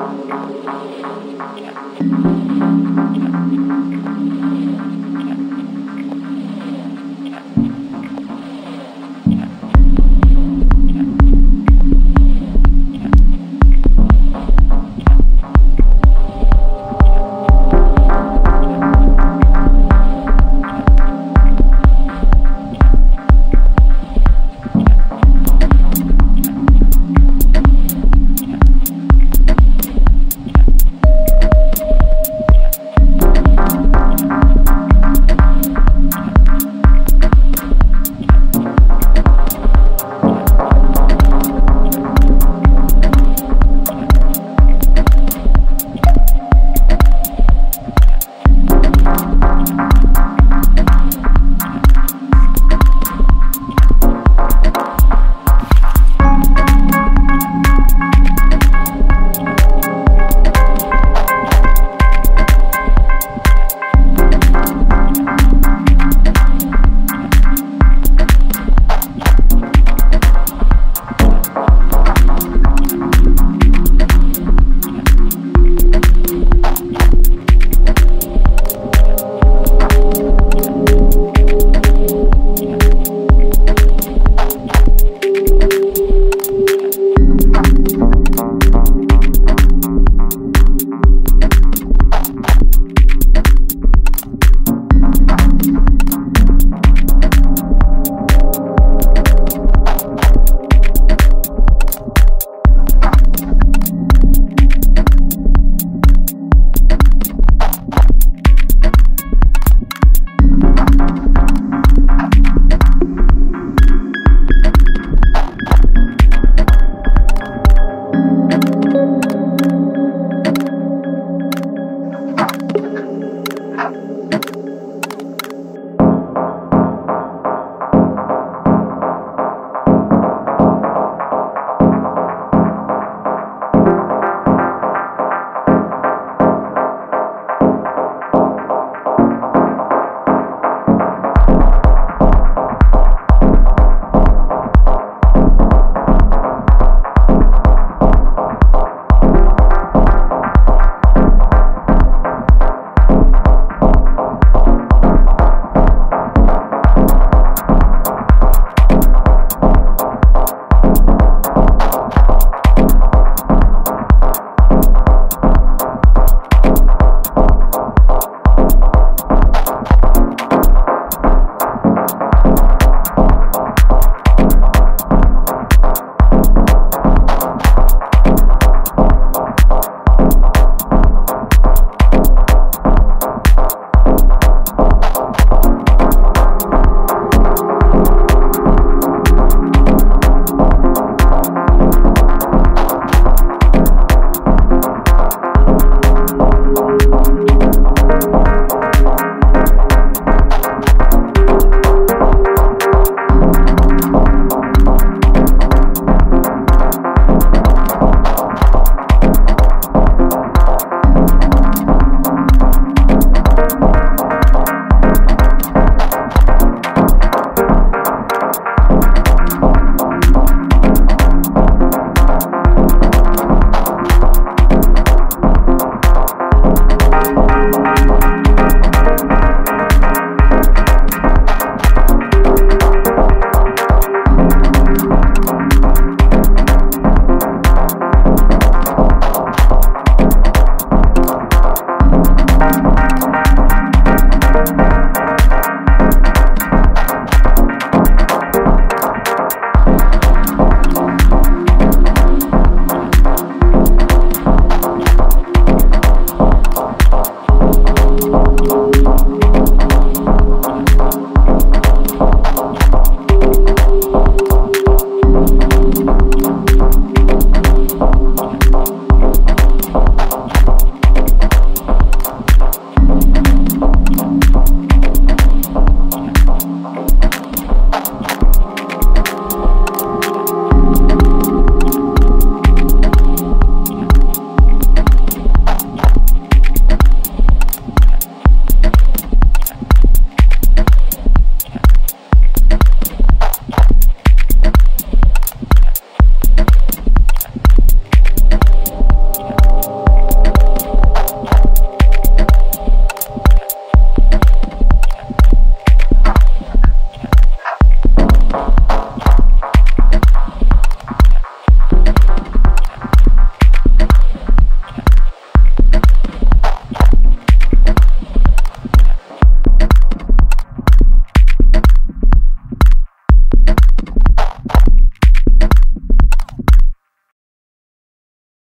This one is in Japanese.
Yeah. Yeah. Yeah.